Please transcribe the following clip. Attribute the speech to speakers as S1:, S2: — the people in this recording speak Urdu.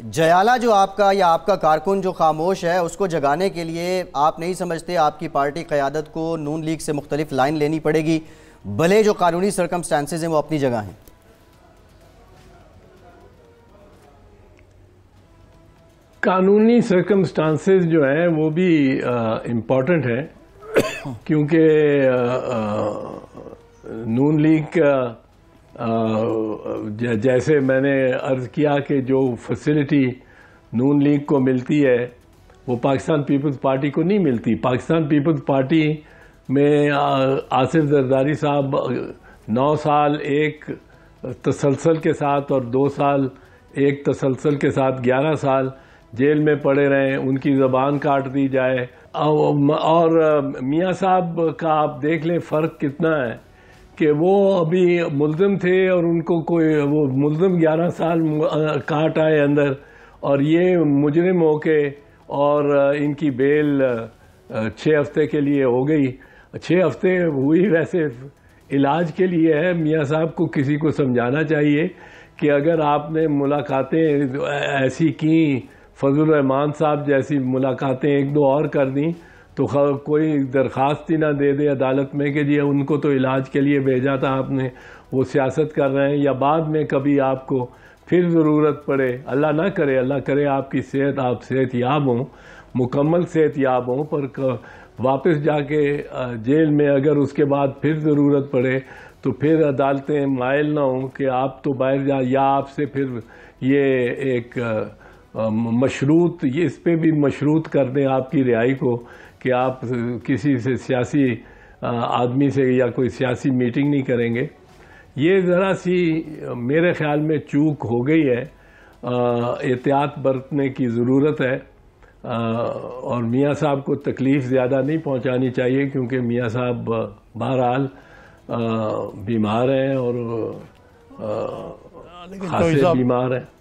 S1: جیالہ جو آپ کا یا آپ کا کارکن جو خاموش ہے، اس کو جگانے کے لیے آپ نہیں سمجھتے، آپ کی پارٹی قیادت کو نون لیگ سے مختلف لائن لینی پڑے گی۔ بھلے جو قانونی سرکمسٹانسز ہیں، وہ اپنی جگہ ہیں۔
S2: قانونی سرکمسٹانسز جو ہیں، وہ بھی امپورٹنٹ ہیں۔ کیونکہ نون لیگ جیسے میں نے عرض کیا کہ جو فیسلٹی نون لیگ کو ملتی ہے، وہ پاکستان پیپلز پارٹی کو نہیں ملتی۔ پاکستان پیپلز پارٹی میں آصف زرداری صاحب نو سال ایک تسلسل کے ساتھ اور دو سال ایک تسلسل کے ساتھ گیارہ سال جیل میں پڑے رہے، ان کی زبان کاٹ دی جائے۔ اور میاں صاحب کا آپ دیکھ لیں فرق کتنا ہے۔ کہ وہ ابھی ملزم تھے اور ان کو کوئی وہ ملزم گیارہ سال کاٹ آئے اندر اور یہ مجرم ہو کے اور ان کی بیل چھ ہفتے کے لیے ہو گئی۔ چھ ہفتے ہوئی ویسے علاج کے لیے ہے۔ میاں صاحب کو کسی کو سمجھانا چاہیے کہ اگر آپ نے ملاقاتیں ایسی کی فضل الرحمان صاحب جیسی ملاقاتیں ایک دو اور کر دیں تو کوئی درخواست ہی نہ دے دے عدالت میں کہ جی ان کو تو علاج کے لیے بھیجا تھا آپ نے، وہ سیاست کر رہے ہیں یا بعد میں کبھی آپ کو پھر ضرورت پڑے، اللہ نہ کرے، اللہ کرے آپ کی صحت، آپ صحت یاب ہوں، مکمل صحت یاب ہوں، پر واپس جا کے جیل میں اگر اس کے بعد پھر ضرورت پڑے تو پھر عدالتیں مائل نہ ہوں کہ آپ تو باہر جا، یا آپ سے پھر یہ ایک مشروط اس پہ بھی مشروط کر دیں آپ کی رہائی کو کہ آپ کسی سے سیاسی آدمی سے یا کوئی سیاسی میٹنگ نہیں کریں گے۔ یہ ذرا سی میرے خیال میں چوک ہو گئی ہے۔ احتیاط برتنے کی ضرورت ہے۔ اور میاں صاحب کو تکلیف زیادہ نہیں پہنچانی چاہیے کیونکہ میاں صاحب بہرحال بیمار ہیں اور خاصے بیمار ہیں۔